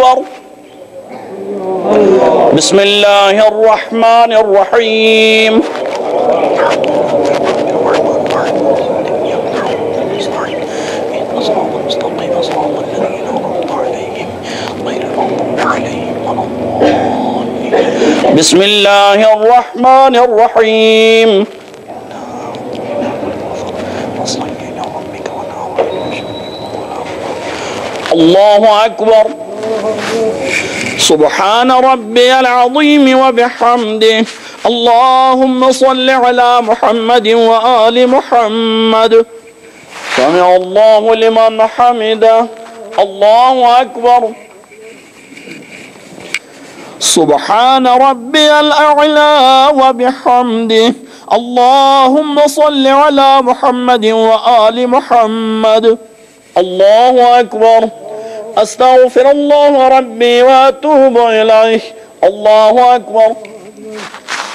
أكبر. بسم الله الرحمن الرحيم. بسم الله الرحمن الرحيم. الله أكبر. سبحان ربي العظيم وبحمده. اللهم صل على محمد وآل محمد. سمع الله لمن حمده. الله أكبر. سبحان ربي الأعلى وبحمده. اللهم صل على محمد وآل محمد. الله أكبر. أستغفر الله ربي وأتوب إليه. الله أكبر.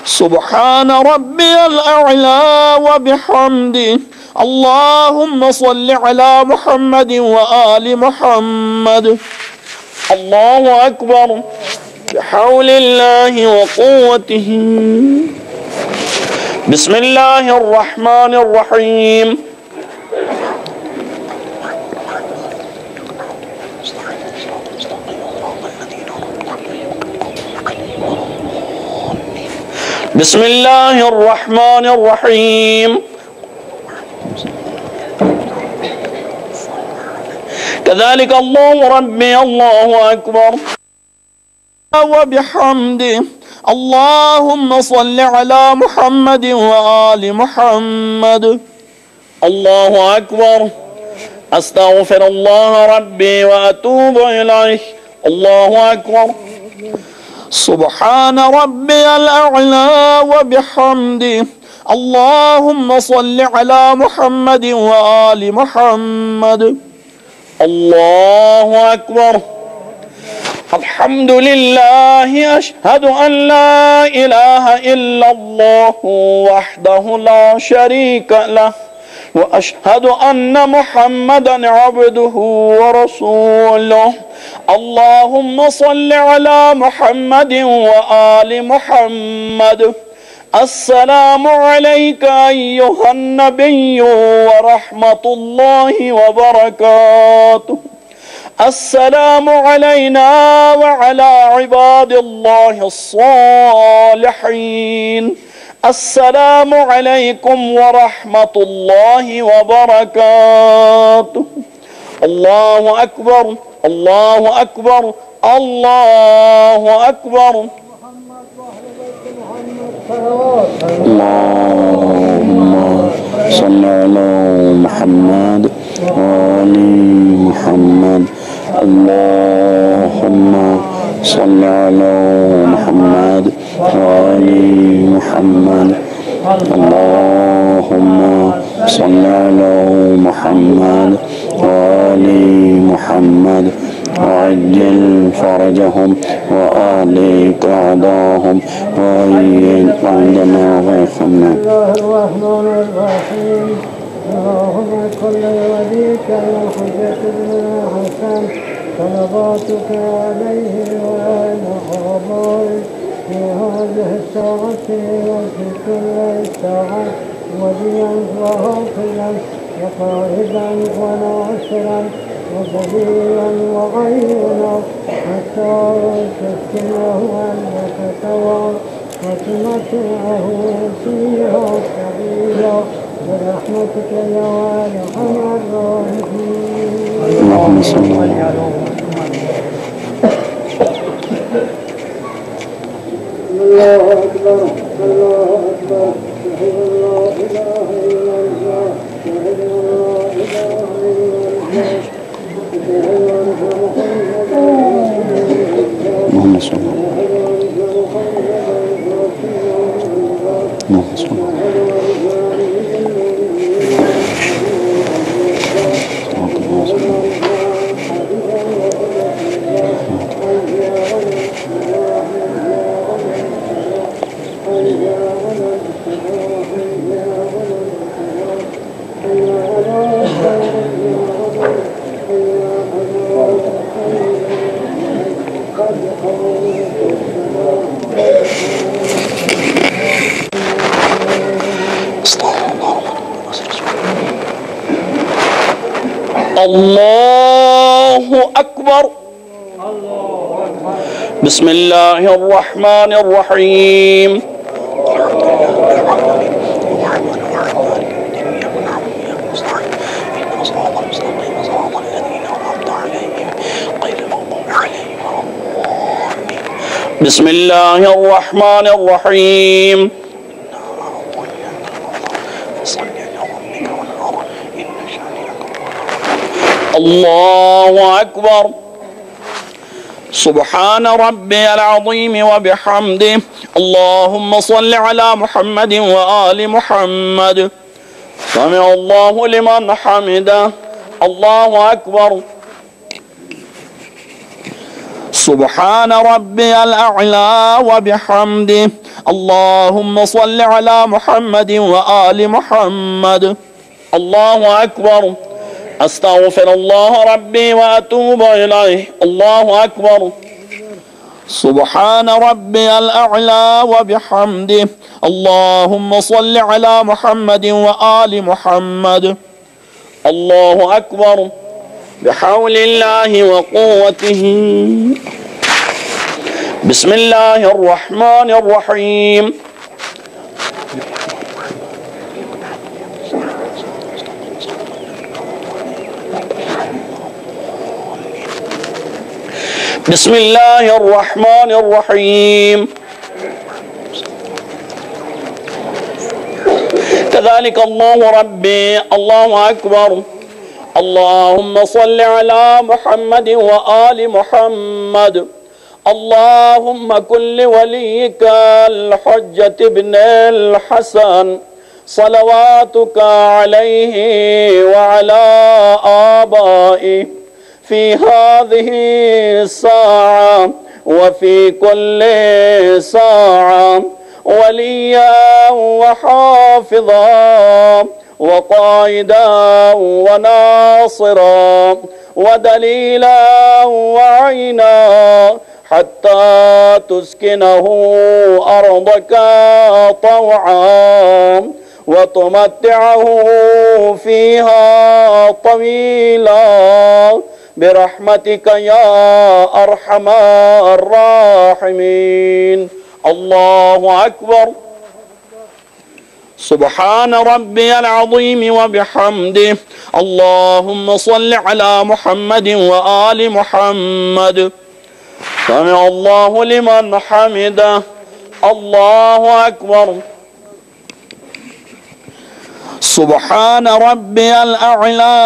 سبحان ربي الأعلى وبحمده. اللهم صل على محمد وآل محمد. الله أكبر. بحول الله وقوته. بسم الله الرحمن الرحيم. بسم الله الرحمن الرحيم كذلك الله ربي الله أكبر وبحمده اللهم صل على محمد وآل محمد الله أكبر أستغفر الله ربي وأتوب إليه الله أكبر سبحان ربي الأعلى وبحمده. اللهم صل على محمد وآل محمد. الله أكبر. الحمد لله أشهد أن لا إله إلا الله وحده لا شريك له وأشهد أن محمدا عبده ورسوله. اللهم صل على محمد وآل محمد. السلام عليك أيها النبي ورحمة الله وبركاته. السلام علينا وعلى عباد الله الصالحين. السلام عليكم ورحمة الله وبركاته. الله أكبر. الله أكبر الله أكبر. اللهم صل على محمد وآل محمد. اللهم صل على محمد وآل محمد. اللهم صل على محمد وآل محمد وعجل فرجهم وأهلك أعداهم وأيد عندنا الله الرحمن الرحيم اللهم كل وليك الحجة بن حسن طلباتك عليه وعلى آبائه في هذه الساعة وفي كل ساعة وليا وحافظا وقائدا وناصرا وسبيلا وعينا حتى تسكنه وتتوى وتمتعه فيها سبيلا برحمتك يا ارحم الراحمين اللهم صل على الله أكبر الله なんですかね。Oh. الله أكبر. بسم الله الرحمن الرحيم. بسم الله الرحمن الرحيم. الله أكبر. سبحان ربي العظيم وبحمده. اللهم صل على محمد وآل محمد. سمع الله لمن حمده. الله أكبر. سبحان ربي الأعلى وبحمده. اللهم صل على محمد وآل محمد. الله أكبر. أستغفر الله ربي وأتوب إليه. الله أكبر. سبحان ربي الأعلى وبحمده. اللهم صل على محمد وآل محمد. الله أكبر. بحول الله وقوته. بسم الله الرحمن الرحيم. بسم الله الرحمن الرحيم كذلك الله ربي الله أكبر اللهم صل على محمد وآل محمد۔ اللهم كن لوليك الحجة ابن الحسن۔ صلواتك عليه وعلى آبائه في هذه الساعة وفي كل ساعة وليا وحافظا وقائدا وناصرا ودليلا وعينا حتى تسكنه أرضك طوعا وتمتعه فيها طويلا. برحمتك يا أرحم الراحمين. الله أكبر. سبحان ربي العظيم وبحمده. اللهم صل على محمد وآل محمد. سمع الله لمن حمده. الله أكبر. سبحان ربي الأعلى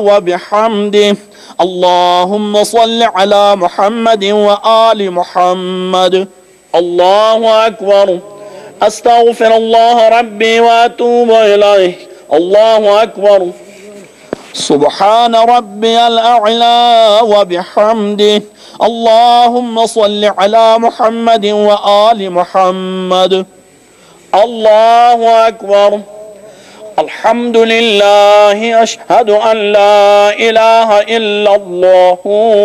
وبحمده. اللهم صل على محمد وآل محمد. الله أكبر. أستغفر الله ربي وأتوب إليه. الله أكبر. سبحان ربي الأعلى وبحمده. اللهم صل على محمد وآل محمد. الله أكبر. الحمد لله أشهد أن لا إله إلا الله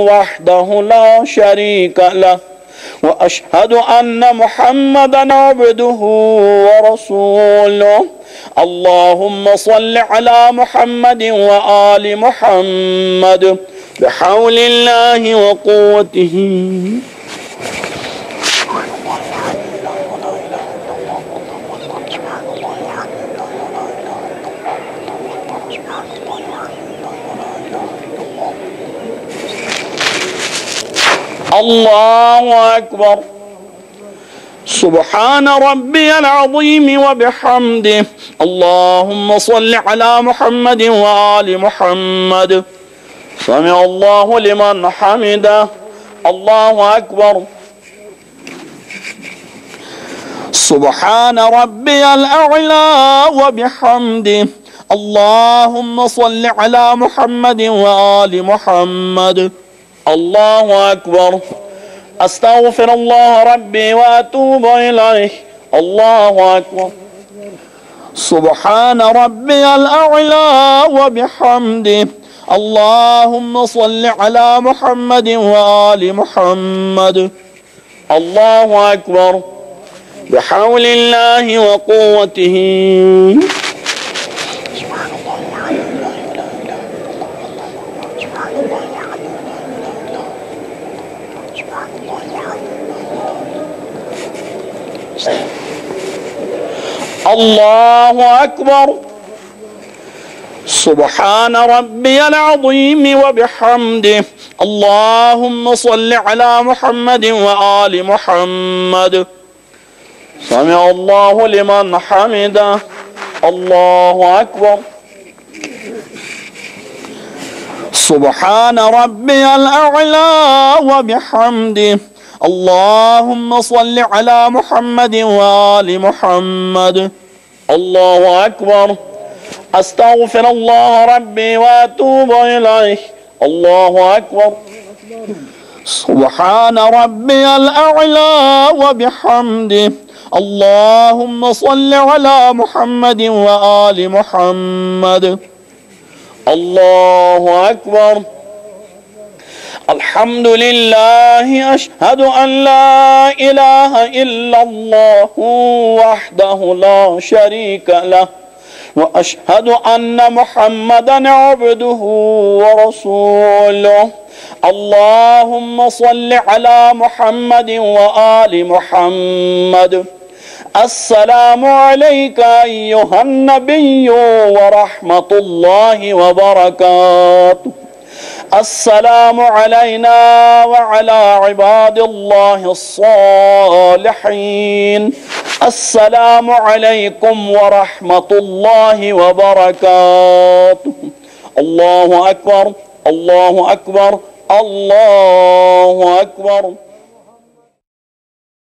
وحده لا شريك له وأشهد أن محمدا عبده ورسوله. اللهم صل على محمد وآل محمد بحول الله وقوته. الله أكبر. سبحان ربي العظيم وبحمده. اللهم صل على محمد وآل محمد. سمع الله لمن حمده. الله أكبر. سبحان ربي الأعلى وبحمده. اللهم صل على محمد وآل محمد. الله أكبر. أستغفر الله ربي وأتوب إليه. الله أكبر. سبحان ربي الأعلى وبحمده. اللهم صل على محمد وآل محمد. الله أكبر. بحول الله وقوته. الله أكبر. سبحان ربي العظيم وبحمده. اللهم صل على محمد وآل محمد. سمع الله لمن حمده. الله أكبر. سبحان ربي الأعلى وبحمده. اللهم صل على محمد وآل محمد. الله أكبر. أستغفر الله ربي وأتوب إليه. الله أكبر. سبحان ربي الأعلى وبحمده. اللهم صل على محمد وآل محمد. الله أكبر. الحمد لله أشهد أن لا إله إلا الله وحده لا شريك له وأشهد أن محمدا عبده ورسوله. اللهم صل على محمد وآل محمد. السلام عليك أيها النبي ورحمة الله وبركاته. السلام علينا وعلى عباد الله الصالحين. السلام عليكم ورحمة الله وبركاته. الله أكبر الله أكبر الله أكبر.